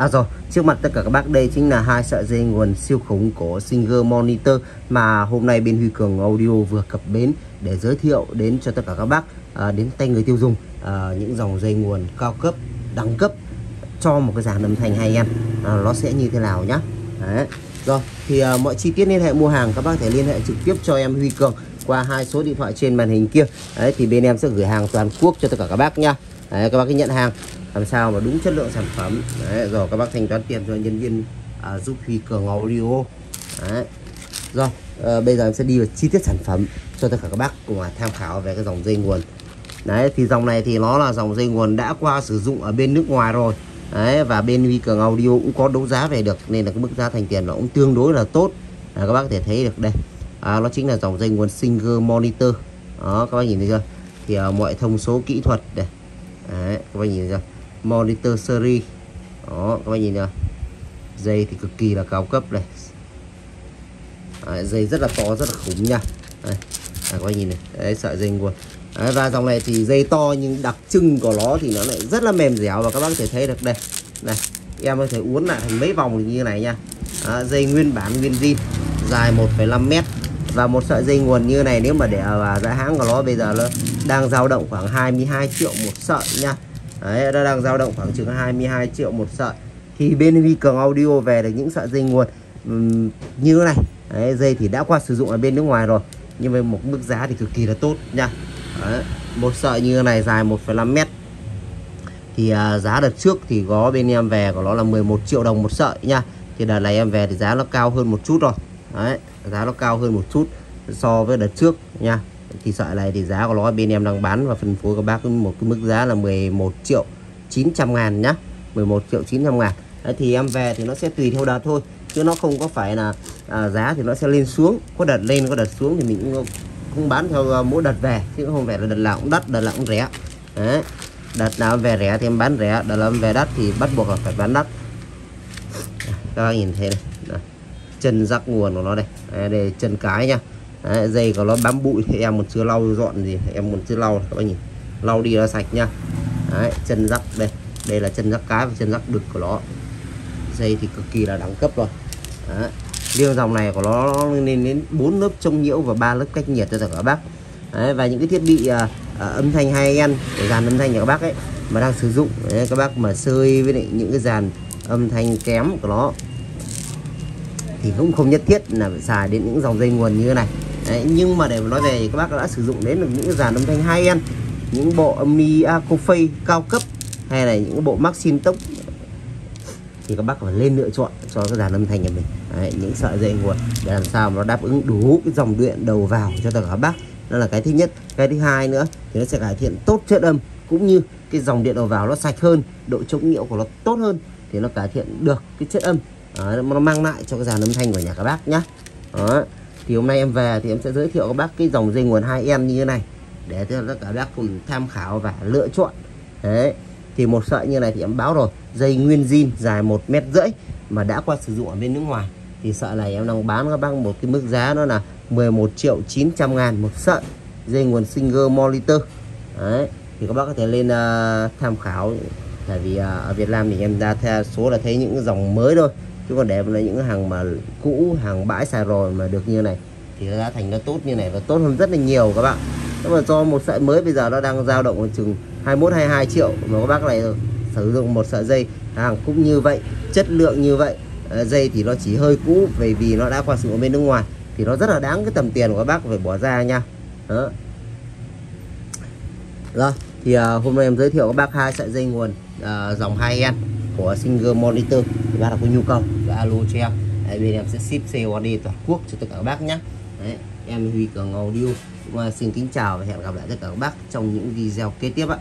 À rồi, trước mặt tất cả các bác đây chính là hai sợi dây nguồn siêu khủng của Singer Monitor mà hôm nay bên Huy Cường Audio vừa cập bến để giới thiệu đến cho tất cả các bác à, đến tay người tiêu dùng à, những dòng dây nguồn cao cấp, đẳng cấp cho một cái dàn âm thanh hay em à, nó sẽ như thế nào nhá. Đấy. Rồi, thì à, mọi chi tiết liên hệ mua hàng các bác thể liên hệ trực tiếp cho em Huy Cường qua hai số điện thoại trên màn hình kia. Đấy thì bên em sẽ gửi hàng toàn quốc cho tất cả các bác nhá. Đấy, các bác cứ nhận hàng làm sao mà đúng chất lượng sản phẩm. Đấy, rồi các bác thanh toán tiền cho nhân viên à, giúp Huy Cường Audio đấy. rồi à, bây giờ em sẽ đi vào chi tiết sản phẩm cho tất cả các bác cùng tham khảo về cái dòng dây nguồn. Đấy thì dòng này thì nó là dòng dây nguồn đã qua sử dụng ở bên nước ngoài rồi. Đấy và bên Huy Cường Audio cũng có đấu giá về được nên là cái mức giá thành tiền nó cũng tương đối là tốt. À, các bác có thể thấy được đây. À, nó chính là dòng dây nguồn Singer Monitor. Đó các bác nhìn thấy chưa? Thì à, mọi thông số kỹ thuật đây. Đấy, các bác nhìn thấy chưa? Monitor series. Đó các bạn nhìn chưa dây thì cực kỳ là cao cấp này. Đấy, dây rất là to rất là khủng nha. Đây, à, các bạn nhìn này. Đấy sợi dây nguồn. Đấy, và dòng này thì dây to nhưng đặc trưng của nó thì nó lại rất là mềm dẻo và các bác có thể thấy được đây. Này em có thể uốn lại thành mấy vòng như này nha. À, dây nguyên bản nguyên zin dài 1,5 mét. Và một sợi dây nguồn như này nếu mà để ở giá hãng của nó bây giờ nó đang dao động khoảng 22 triệu một sợi nha. Đấy, nó đang dao động khoảng chừng 22 triệu một sợi. Thì bên Vi Cường Audio về được những sợi dây nguồn um, như thế này. Đấy, dây thì đã qua sử dụng ở bên nước ngoài rồi nhưng mà một mức giá thì cực kỳ là tốt nha. Đấy, một sợi như thế này dài 1,5 mét. Thì uh, giá đợt trước thì có bên em về của nó là 11 triệu đồng một sợi nha. Thì đợt này em về thì giá nó cao hơn một chút rồi. Đấy, giá nó cao hơn một chút so với đợt trước nha thì sợi này thì giá của nó bên em đang bán và phân phối các bác một cái mức giá là 11 triệu 900 ngàn nhá. 11 triệu 900 ngàn. Đấy, thì em về thì nó sẽ tùy theo đợt thôi chứ nó không có phải là à, giá thì nó sẽ lên xuống. Có đợt lên có đợt xuống thì mình cũng không bán theo à, mỗi đợt về chứ không phải là đợt nào cũng đắt đợt nào cũng rẻ. Đấy. đợt nào về rẻ thì em bán rẻ đợt nào về đắt thì bắt buộc là phải bán đắt. Các bác nhìn thấy này Đó. chân rắc nguồn của nó đây. Đây chân cái nha Đấy, dây của nó bám bụi thì em còn chưa lau dọn gì em còn chưa lau các bác nhìn. Lau đi nó sạch nha Đấy, chân rắc đây. Đây là chân rắc cá và chân rắc đực của nó. Dây thì cực kỳ là đẳng cấp rồi. Đấy. riêng dòng này của nó lên đến 4 lớp chống nhiễu và ba lớp cách nhiệt cho cả các bác. Đấy, và những cái thiết bị à, à, âm thanh hai en để dàn âm thanh của các bác ấy mà đang sử dụng. Đấy, các bác mà sơi với lại những cái dàn âm thanh kém của nó thì cũng không nhất thiết là phải xài đến những dòng dây nguồn như thế này. Đấy, nhưng mà để nói về các bác đã sử dụng đến được những dàn âm thanh hay en những bộ âm ni Acophase cao cấp hay là những bộ maxin tốc. Thì các bác phải lên lựa chọn cho cái dàn âm thanh nhà mình. Đấy, những sợi dây nguồn để làm sao mà nó đáp ứng đủ cái dòng điện đầu vào cho tất cả các bác. Đó là cái thứ nhất. Cái thứ hai nữa thì nó sẽ cải thiện tốt chất âm cũng như cái dòng điện đầu vào nó sạch hơn độ chống nhiễu của nó tốt hơn thì nó cải thiện được cái chất âm. Đó, nó mang lại cho cái dàn âm thanh của nhà các bác nhá. Đó thì hôm nay em về thì em sẽ giới thiệu các bác cái dòng dây nguồn 2m như thế này. Để cho tất cả bác cùng tham khảo và lựa chọn. Đấy. Thì một sợi như này thì em báo rồi. Dây nguyên zin dài một mét rưỡi mà đã qua sử dụng ở bên nước ngoài. Thì sợi này em đang bán các bác một cái mức giá đó là 11 triệu 900 ngàn một sợi. Dây nguồn Singer Monitor. Đấy. Thì các bác có thể lên uh, tham khảo. Tại vì uh, ở Việt Nam thì em ra theo số là thấy những dòng mới thôi chứ còn để là những hàng mà cũ hàng bãi xài rồi mà được như này thì giá thành nó tốt như này và tốt hơn rất là nhiều các bạn. Nhưng mà do một sợi mới bây giờ nó đang dao động chừng 21 22 triệu mà các bác này sử dụng một sợi dây hàng cũng như vậy chất lượng như vậy. Ờ, dây thì nó chỉ hơi cũ bởi vì nó đã qua sử dụng bên nước ngoài thì nó rất là đáng cái tầm tiền của các bác phải bỏ ra nha. Đó. Rồi thì uh, hôm nay em giới thiệu các bác hai sợi dây nguồn uh, dòng 2 n của Singer Monitor. Thì bác nào có nhu cầu cứ alo cho em. Đấy, bên em sẽ ship COD toàn quốc cho tất cả các bác nhé Đấy, em Huy Cường Audio. Cũng xin kính chào và hẹn gặp lại tất cả các bác trong những video kế tiếp ạ.